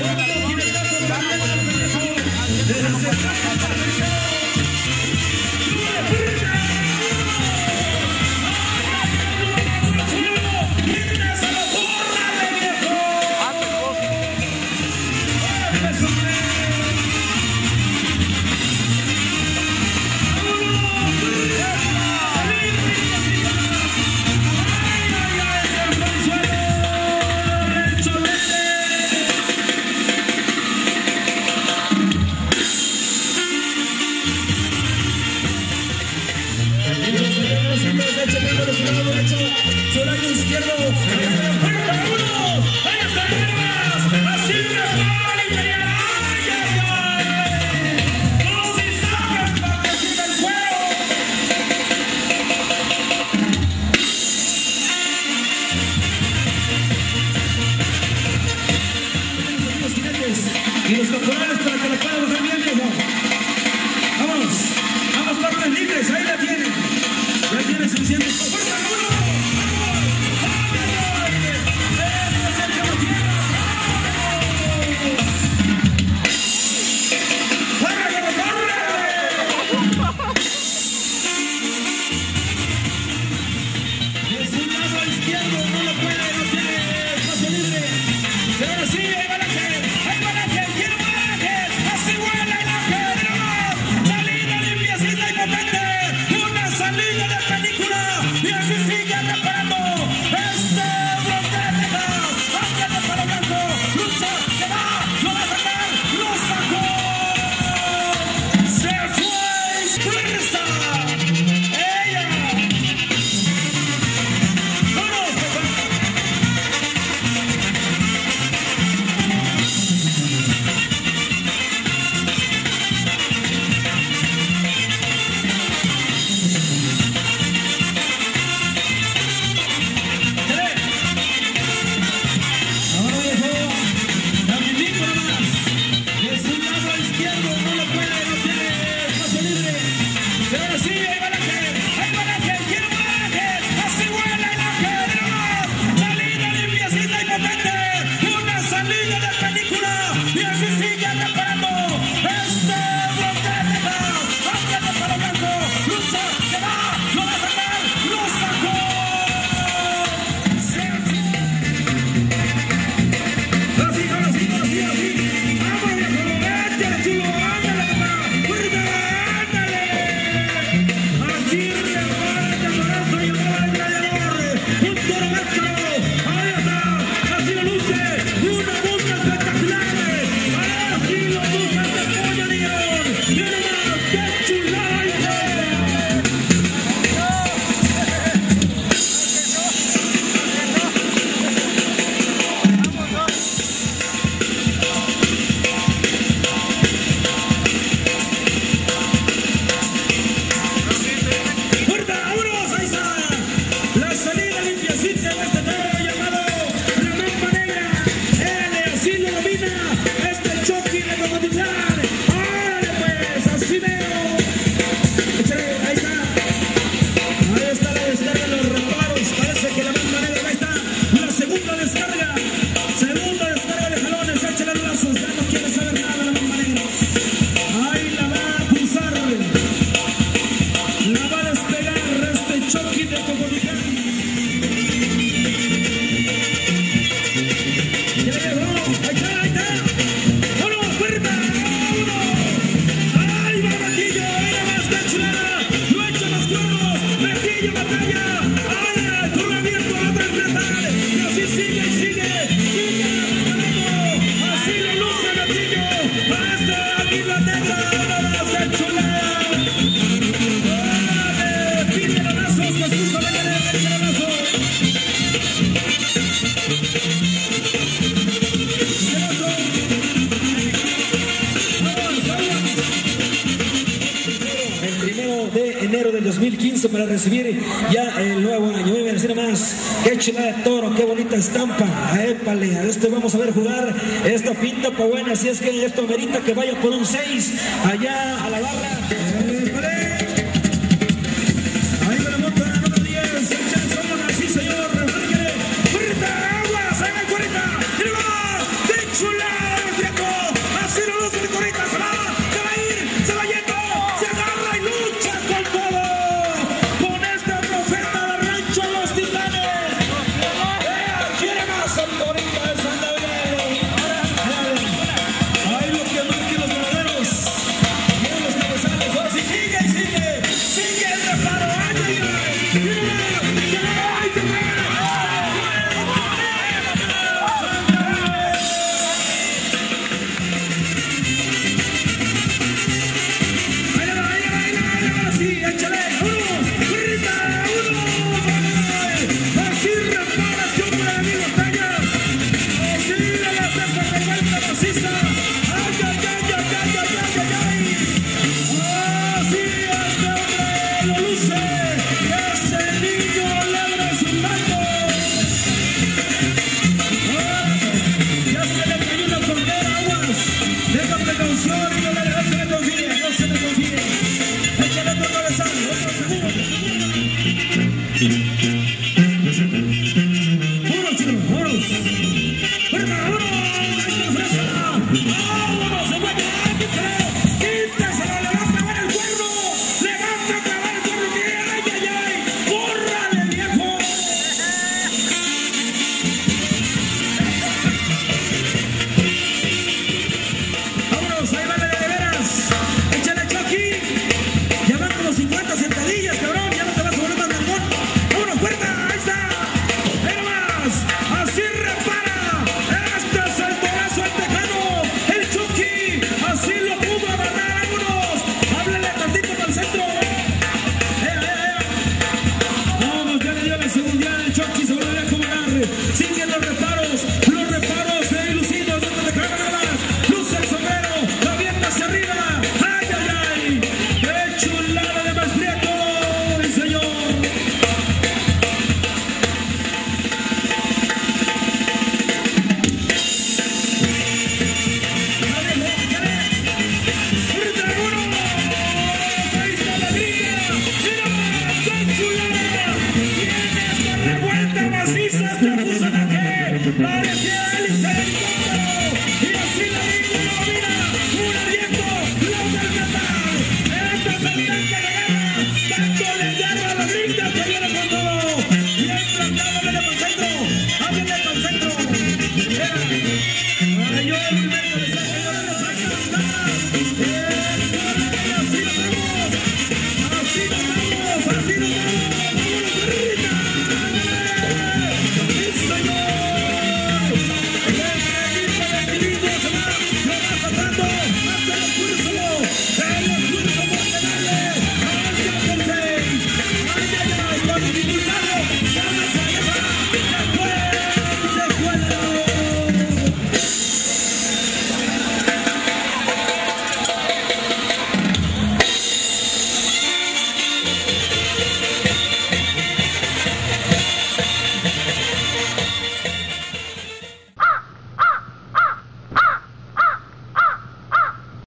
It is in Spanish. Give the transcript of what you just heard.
Batalla, ay, corre abierto, la Brasília! Y así para recibir ya el nuevo año. Voy a decir más, qué chulada de toro, qué bonita estampa. A épale, a este vamos a ver jugar. Esta pinta para buena, así es que esto merita que vaya por un 6 allá a la barra.